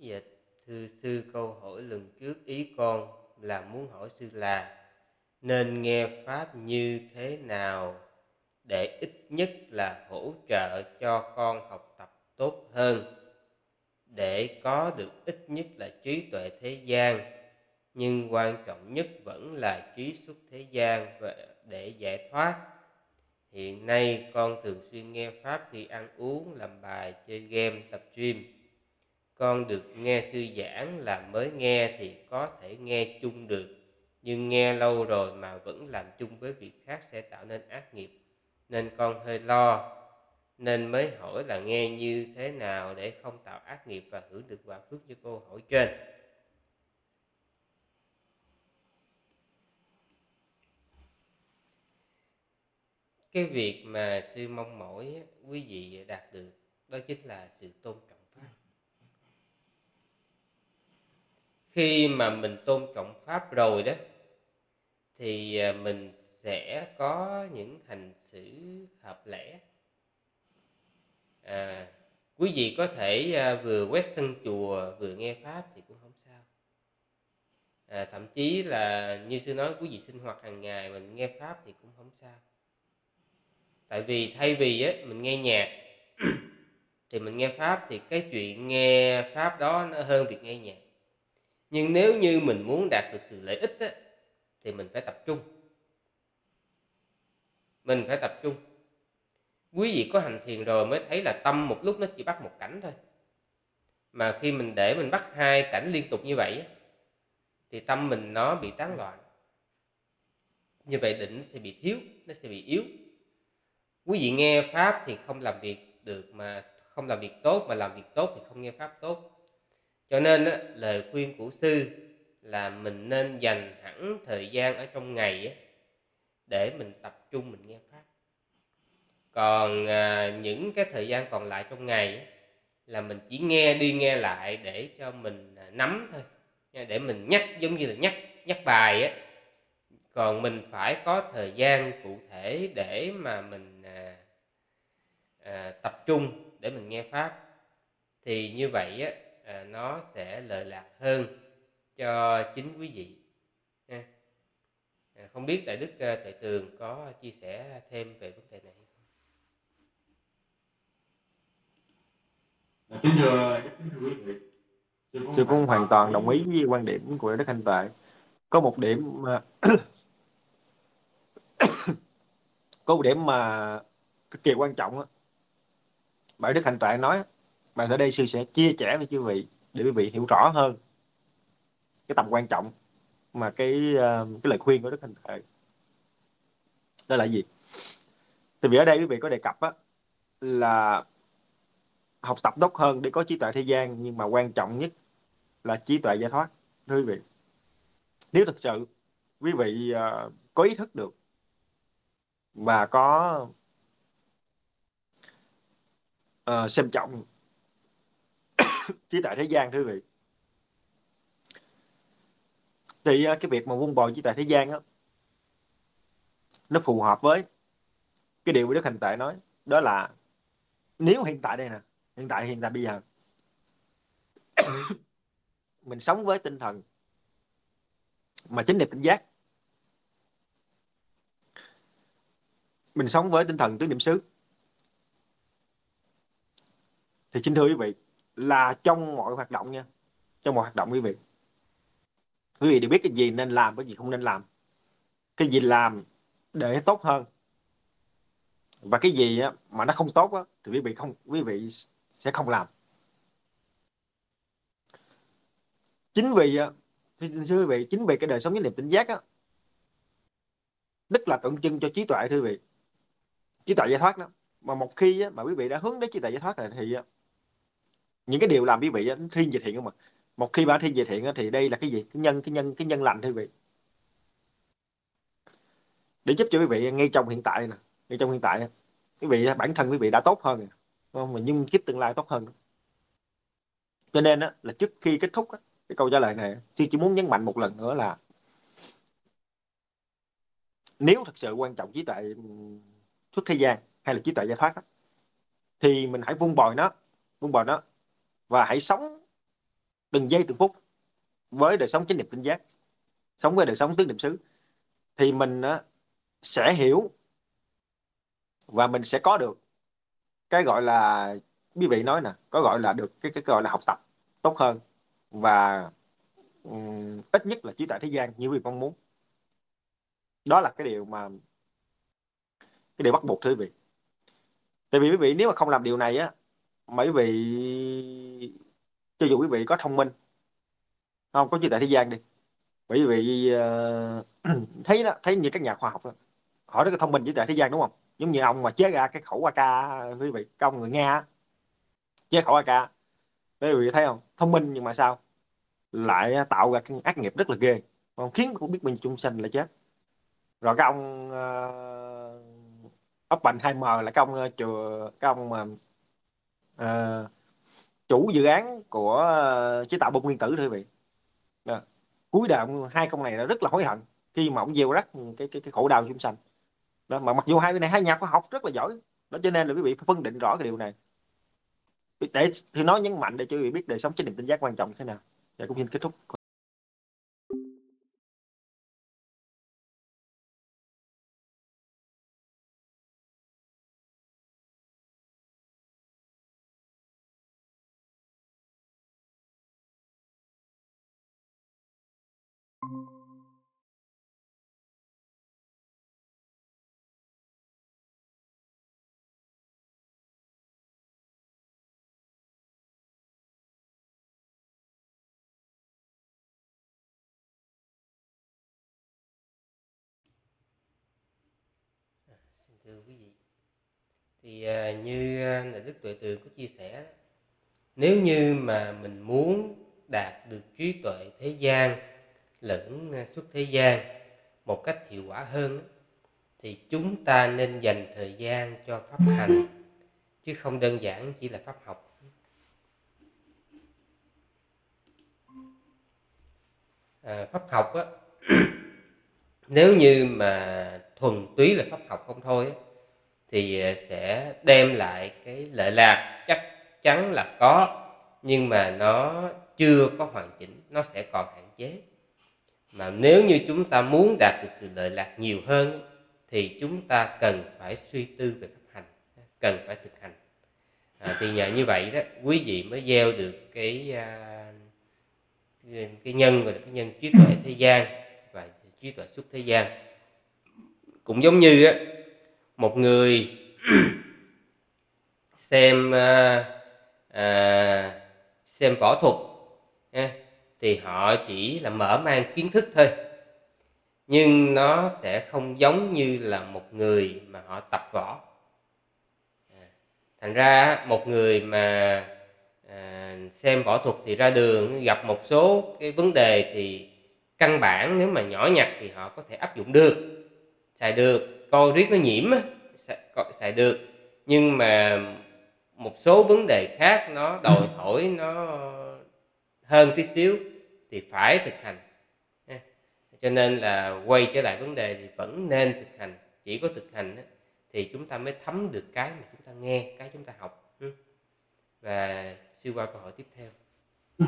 dịch, thưa sư câu hỏi lần trước ý con là muốn hỏi sư là, nên nghe pháp như thế nào để ít nhất là hỗ trợ cho con học tập tốt hơn? Để có được ít nhất là trí tuệ thế gian, nhưng quan trọng nhất vẫn là trí xuất thế gian và để giải thoát. Hiện nay con thường xuyên nghe pháp khi ăn uống, làm bài, chơi game, tập gym con được nghe sư giảng là mới nghe thì có thể nghe chung được, nhưng nghe lâu rồi mà vẫn làm chung với việc khác sẽ tạo nên ác nghiệp, nên con hơi lo, nên mới hỏi là nghe như thế nào để không tạo ác nghiệp và hưởng được quả phước như cô hỏi trên. Cái việc mà sư mong mỏi quý vị đạt được, đó chính là sự tôn trọng pháp khi mà mình tôn trọng pháp rồi đó thì à, mình sẽ có những hành xử hợp lẽ. À, quý vị có thể à, vừa quét sân chùa vừa nghe pháp thì cũng không sao. À, thậm chí là như sư nói quý vị sinh hoạt hàng ngày mình nghe pháp thì cũng không sao. Tại vì thay vì á mình nghe nhạc thì mình nghe pháp thì cái chuyện nghe pháp đó nó hơn việc nghe nhạc nhưng nếu như mình muốn đạt được sự lợi ích á, thì mình phải tập trung. Mình phải tập trung. Quý vị có hành thiền rồi mới thấy là tâm một lúc nó chỉ bắt một cảnh thôi. Mà khi mình để mình bắt hai cảnh liên tục như vậy thì tâm mình nó bị tán loạn. Như vậy định sẽ bị thiếu nó sẽ bị yếu. Quý vị nghe pháp thì không làm việc được mà không làm việc tốt mà làm việc tốt thì không nghe pháp tốt cho nên á, lời khuyên của sư là mình nên dành hẳn thời gian ở trong ngày á, để mình tập trung mình nghe pháp. Còn à, những cái thời gian còn lại trong ngày á, là mình chỉ nghe đi nghe lại để cho mình à, nắm thôi để mình nhắc giống như là nhắc nhắc bài á. Còn mình phải có thời gian cụ thể để mà mình à, à, tập trung để mình nghe pháp. Thì như vậy á à, nó sẽ lợi lạc hơn cho chính quý vị. Ha. À, không biết đại đức à, thầy tường có chia sẻ thêm về vấn đề này kính thưa kính thưa quý vị. Sư cũng hoàn toàn đồng ý với quan điểm của đức anh tệ có một điểm mà có một điểm mà cực kỳ quan trọng á. Bởi đức hạnh tuệ nói và ở đây sư sẽ chia sẻ với quý vị để quý vị hiểu rõ hơn cái tầm quan trọng mà cái ờ, cái lời khuyên của đức hình thệ đó là gì? Thì vì ở đây quý vị có đề cập á là học tập tốt hơn để có trí tuệ thế gian nhưng mà quan trọng nhất là trí tuệ giải thoát thưa quý vị. Nếu thực sự quý vị uh, có ý thức được và có uh, xem trọng trí tuệ thế gian thưa quý vị. Thì ờ, cái việc mà vun bồi trí tuệ thế gian đó, nó phù hợp với cái điều của đức hành tệ nói đó là nếu hiện tại đây nè hiện tại hiện tại bây giờ mình sống với tinh thần mà chính là tỉnh giác. Mình sống với tinh thần tứ niệm xứ. Thì xin thưa quý vị là trong mọi hoạt động nha. Trong mọi hoạt động quý vị. Quý vị đều biết cái gì nên làm, cái gì không nên làm. Cái gì làm để tốt hơn. Và cái gì mà nó không tốt thì quý vị không, quý vị sẽ không làm. Chính vì thưa quý vị, chính vì cái đời sống với niềm tỉnh giác á tức là tượng trưng cho trí tuệ thưa quý vị. Trí tuệ giải thoát đó mà một khi mà quý vị đã hướng đến trí tuệ giải thoát này thì những cái điều làm quý vị đó, thiên về thiện không mà một khi bà thiên về thiện á, thì đây là cái gì? Cái nhân cái nhân cái nhân lành thưa quý vị. Để giúp cho quý vị ngay trong hiện tại nè ngay trong hiện tại quý vị bản thân quý vị đã tốt hơn không? Mà nhưng kiếp tương lai tốt hơn cho nên á, là trước khi kết thúc đó, cái câu trả lời này tôi chỉ muốn nhấn mạnh một lần nữa là nếu thật sự quan trọng trí tuệ xuất thế gian hay là trí tuệ giải thoát đó, thì mình hãy vun bồi nó vun bồi nó và hãy sống từng giây từng phút với đời sống chánh niệm tinh giác sống với đời sống tứ niệm xứ thì mình sẽ hiểu và mình sẽ có được cái gọi là quý vị nói nè có gọi là được cái cái gọi là học tập tốt hơn và um, ít nhất là trí tại thế gian như quý vị mong muốn. Đó là cái điều mà cái điều bắt buộc thưa quý vị. Tại vì quý vị nếu mà không làm điều này á mà quý vị cho dù quý vị có thông minh không có trí tại thế gian đi. Bởi vì uh, thấy đó thấy như các nhà khoa học đó, họ rất là thông minh trí tại thế gian đúng không? Giống như ông mà chế ra cái khẩu AK quý vị công ông người Nga chế khẩu AK quý vị thấy không thông minh nhưng mà sao? Lại tạo ra cái ác nghiệp rất là ghê còn khiến cũng biết mình chung sanh là chết. Rồi cái ông ờ, uh, ấp bành 2M là cái ông uh, chùa cái ông mà uh, chủ dự án của ờ, chế tạo bom nguyên tử thôi vị. Cuối đời hai công này là rất là hối hận khi mà ông gieo rắc cái cái cái khổ đau chúng sanh. Đó, mà mặc dù hai cái này hai nhà khoa học rất là giỏi, đó cho nên là quý vị phải phân định rõ cái điều này. Để thì nói nhấn mạnh để cho quý vị biết đời sống chánh niệm tinh giác quan trọng thế nào. Và cũng xin kết thúc. À, xin thưa quý vị. Thì à, như à, đại là đức tuệ tường có chia sẻ nếu như mà mình muốn đạt được trí tuệ thế gian lẫn ờ, suốt thế gian một cách hiệu quả hơn thì chúng ta nên dành thời gian cho pháp hành chứ không đơn giản chỉ là pháp học. À, pháp học á nếu như mà thuần túy là pháp học không thôi thì ờ, sẽ đem lại cái lợi lạc chắc chắn là có nhưng mà nó chưa có hoàn chỉnh nó sẽ còn hạn chế mà nếu như chúng ta muốn đạt được sự lợi lạc nhiều hơn thì chúng ta cần phải suy tư về pháp hành cần phải thực hành. À, thì nhờ như vậy đó quý vị mới gieo được cái à, cái nhân và cái nhân trí tuệ thế gian và trí tuệ xuất thế gian. Cũng giống như á, một người xem à, à, xem võ thuật thì họ chỉ là mở mang kiến thức thôi. Nhưng nó sẽ không giống như là một người mà họ tập võ. À, thành ra một người mà à, xem võ thuật thì ra đường gặp một số cái vấn đề thì căn bản nếu mà nhỏ nhặt thì họ có thể áp dụng được. Xài được coi riết nó nhiễm xài được. Nhưng mà một số vấn đề khác nó đòi hỏi nó hơn tí xíu thì phải thực hành. Cho nên là quay trở lại vấn đề thì vẫn nên thực hành. Chỉ có thực hành thì chúng ta mới thấm được cái mà chúng ta nghe, cái chúng ta học. Và siêu qua câu hỏi tiếp theo. Ừ.